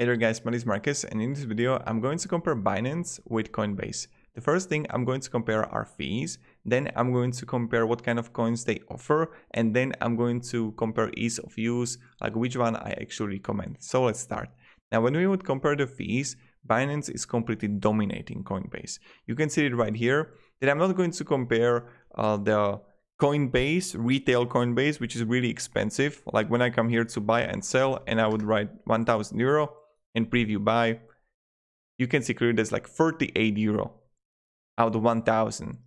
Hey there guys, my name is Marcus and in this video I'm going to compare Binance with Coinbase. The first thing I'm going to compare are fees, then I'm going to compare what kind of coins they offer, and then I'm going to compare ease of use, like which one I actually recommend. So let's start. Now when we would compare the fees, Binance is completely dominating Coinbase. You can see it right here that I'm not going to compare uh, the Coinbase, retail Coinbase, which is really expensive. Like when I come here to buy and sell and I would write 1000 euro, and preview buy, you can see clearly there's like 38 euro out of 1000.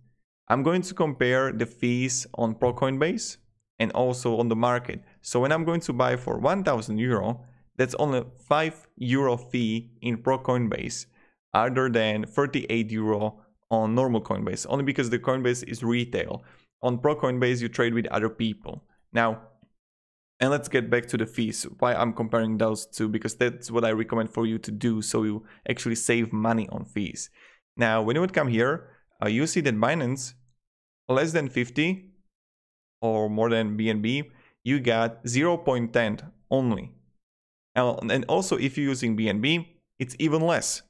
I'm going to compare the fees on Pro Coinbase and also on the market. So when I'm going to buy for 1000 euro, that's only 5 euro fee in Pro Coinbase other than 38 euro on normal Coinbase, only because the Coinbase is retail. On Pro Coinbase, you trade with other people. Now, and let's get back to the fees, why I'm comparing those two, because that's what I recommend for you to do so you actually save money on fees. Now, when you would come here, uh, you see that Binance, less than 50 or more than BNB, you got 0.10 only. And also, if you're using BNB, it's even less.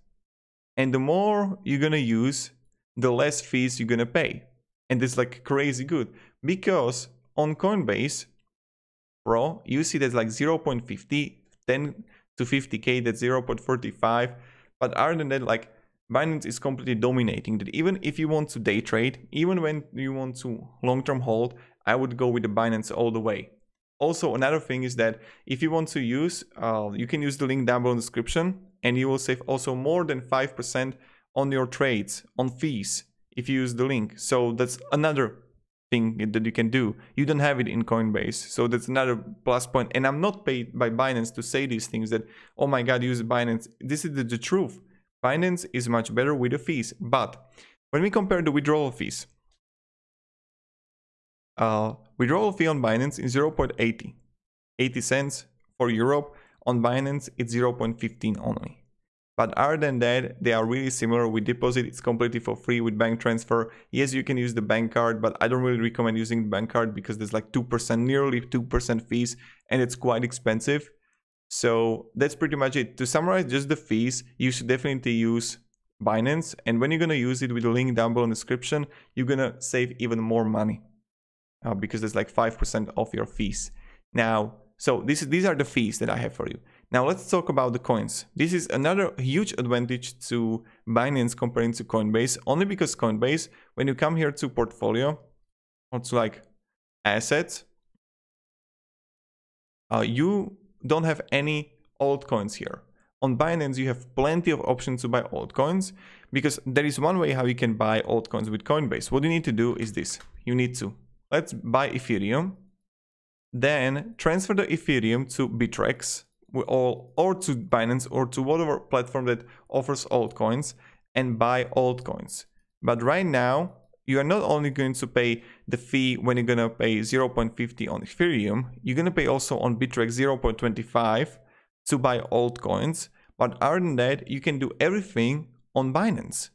And the more you're gonna use, the less fees you're gonna pay. And it's like crazy good because on Coinbase, Pro, you see that's like 0.50, 10 to 50k, that's 0.45. But other than that, like Binance is completely dominating that. Even if you want to day trade, even when you want to long-term hold, I would go with the Binance all the way. Also, another thing is that if you want to use, uh, you can use the link down below in the description and you will save also more than 5% on your trades, on fees, if you use the link. So that's another thing that you can do. You don't have it in Coinbase. So that's another plus point. And I'm not paid by Binance to say these things that, oh my God, use Binance. This is the, the truth. Binance is much better with the fees. But when we compare the withdrawal fees, uh, withdrawal fee on Binance is 0.80, 80 cents for Europe. On Binance, it's 0.15 only. But other than that, they are really similar. With deposit, it's completely for free. With bank transfer, yes, you can use the bank card, but I don't really recommend using the bank card because there's like 2%, nearly 2% fees, and it's quite expensive. So that's pretty much it. To summarize just the fees, you should definitely use Binance. And when you're going to use it with the link down below in the description, you're going to save even more money uh, because there's like 5% off your fees. Now, so this, these are the fees that I have for you. Now let's talk about the coins. This is another huge advantage to Binance comparing to Coinbase, only because Coinbase, when you come here to portfolio, or to like assets, uh, you don't have any altcoins here. On Binance, you have plenty of options to buy altcoins because there is one way how you can buy altcoins with Coinbase. What you need to do is this. You need to, let's buy Ethereum, then transfer the Ethereum to Bittrex, or, or to Binance or to whatever platform that offers altcoins and buy altcoins. But right now, you are not only going to pay the fee when you're going to pay 0.50 on Ethereum, you're going to pay also on Bittrex 0.25 to buy altcoins. But other than that, you can do everything on Binance.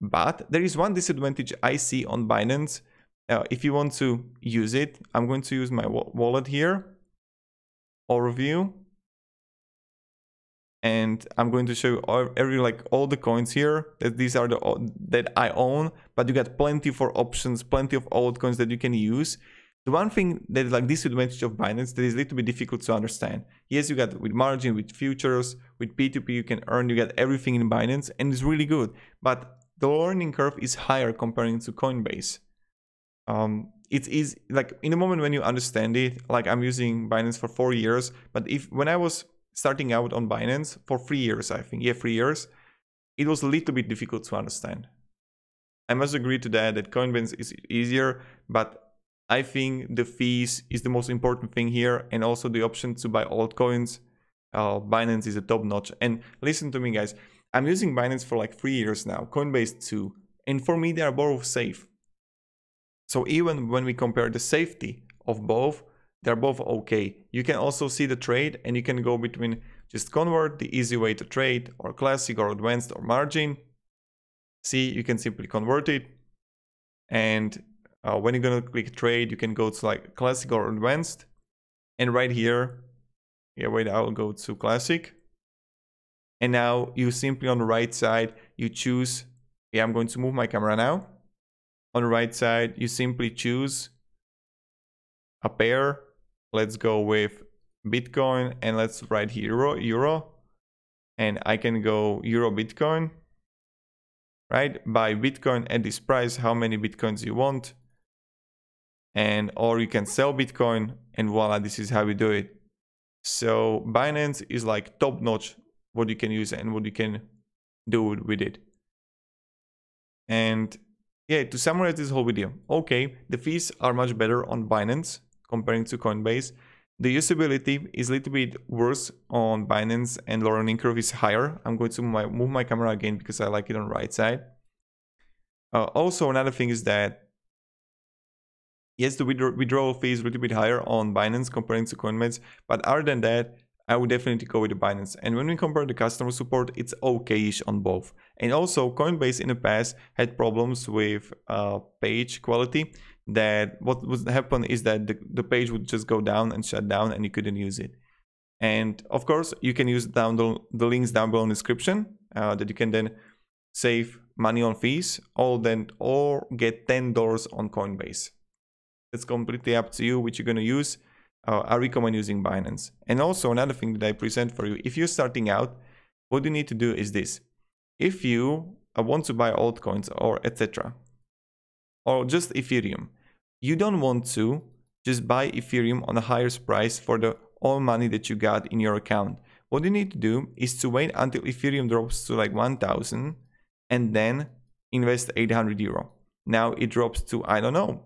But there is one disadvantage I see on Binance. Uh, if you want to use it, I'm going to use my wallet here, overview, and I'm going to show you all, every like all the coins here that these are the that I own but you get plenty for options plenty of altcoins that you can use. The one thing that is like disadvantage of Binance that is a little bit difficult to understand. Yes you got with margin with futures with P2P you can earn you get everything in Binance and it's really good but the learning curve is higher comparing to Coinbase. Um it's like in the moment when you understand it like I'm using Binance for four years but if when I was starting out on Binance for three years, I think. Yeah, three years. It was a little bit difficult to understand. I must agree to that, that Coinbase is easier, but I think the fees is the most important thing here and also the option to buy altcoins. Uh, Binance is a top notch. And listen to me, guys. I'm using Binance for like three years now, Coinbase too. And for me, they are both safe. So even when we compare the safety of both, they're both okay. You can also see the trade and you can go between just convert, the easy way to trade, or classic or advanced or margin. See, you can simply convert it. And uh, when you're gonna click trade, you can go to like classic or advanced. And right here, yeah, wait, I'll go to classic. And now you simply on the right side, you choose, yeah, I'm going to move my camera now. On the right side, you simply choose a pair. Let's go with Bitcoin and let's write here Euro, Euro. And I can go Euro Bitcoin, right? Buy Bitcoin at this price, how many Bitcoins you want. And, or you can sell Bitcoin and voila, this is how we do it. So Binance is like top notch what you can use and what you can do with it. And yeah, to summarize this whole video, okay, the fees are much better on Binance comparing to Coinbase. The usability is a little bit worse on Binance and learning curve is higher. I'm going to move my camera again because I like it on the right side. Uh, also, another thing is that yes, the withdrawal fee is a little bit higher on Binance comparing to Coinbase, but other than that, I would definitely go with the Binance. And when we compare the customer support, it's okay-ish on both. And also, Coinbase in the past had problems with uh, page quality. That what would happen is that the, the page would just go down and shut down, and you couldn't use it. And of course, you can use down the, the links down below in the description uh, that you can then save money on fees, or then or get ten dollars on Coinbase. It's completely up to you which you're gonna use uh, I recommend using Binance. And also another thing that I present for you, if you're starting out, what you need to do is this. If you uh, want to buy altcoins or etc. or just Ethereum, you don't want to just buy Ethereum on the highest price for the all money that you got in your account. What you need to do is to wait until Ethereum drops to like 1000 and then invest 800 euro. Now it drops to, I don't know,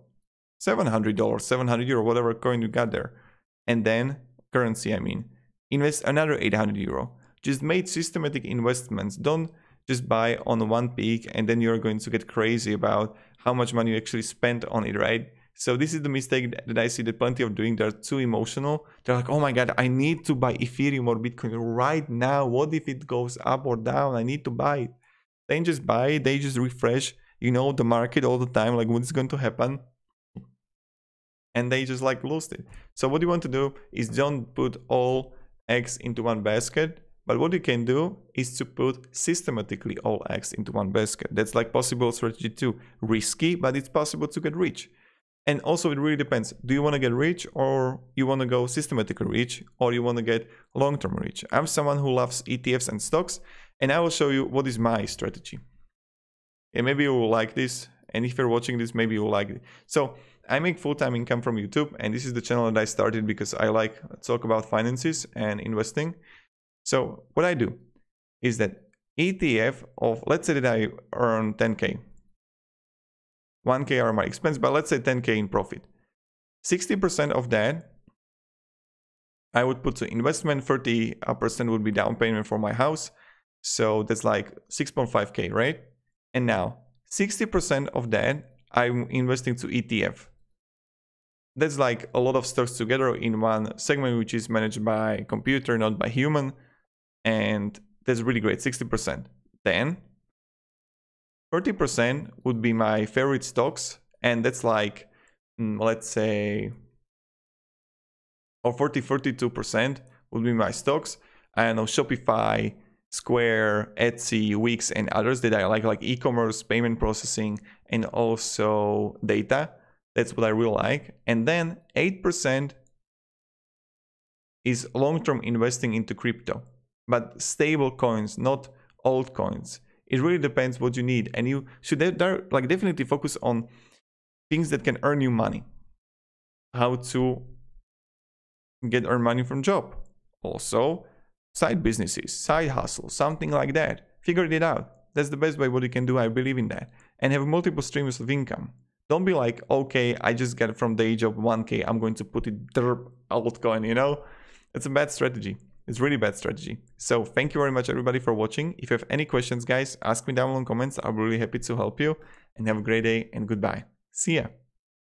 $700, 700 euro, whatever coin you got there and then currency, I mean, invest another 800 euro. Just make systematic investments. Don't just buy on one peak and then you're going to get crazy about how much money you actually spent on it, right? So this is the mistake that I see that plenty of doing. They're too emotional. They're like, oh my god, I need to buy Ethereum or Bitcoin right now. What if it goes up or down? I need to buy it. They just buy it. They just refresh, you know, the market all the time. Like what's going to happen? and they just like lost it. So what you want to do is don't put all eggs into one basket, but what you can do is to put systematically all eggs into one basket. That's like possible strategy too. Risky, but it's possible to get rich. And also it really depends. Do you want to get rich or you want to go systematically rich or you want to get long-term rich? I'm someone who loves ETFs and stocks and I will show you what is my strategy. And maybe you will like this. And if you're watching this, maybe you will like it. So I make full-time income from YouTube and this is the channel that I started because I like talk about finances and investing. So what I do is that ETF of, let's say that I earn 10K. 1K are my expense, but let's say 10K in profit. 60% of that I would put to investment, 30% would be down payment for my house. So that's like 6.5K, right? And now 60% of that I'm investing to ETF that's like a lot of stocks together in one segment which is managed by computer not by human and that's really great 60% then 30% would be my favorite stocks and that's like mm, let's say or 40 42% would be my stocks i know shopify square etsy wix and others that i like like e-commerce payment processing and also data that's what I really like. And then 8% is long-term investing into crypto, but stable coins, not altcoins. It really depends what you need. And you should like definitely focus on things that can earn you money. How to get earn money from job. Also, side businesses, side hustle, something like that. Figure it out. That's the best way what you can do. I believe in that. And have multiple streams of income. Don't be like, okay, I just it from day job 1k, I'm going to put it derp altcoin, you know? It's a bad strategy. It's really bad strategy. So thank you very much everybody for watching. If you have any questions, guys, ask me down in the comments. I'll be really happy to help you. And have a great day and goodbye. See ya.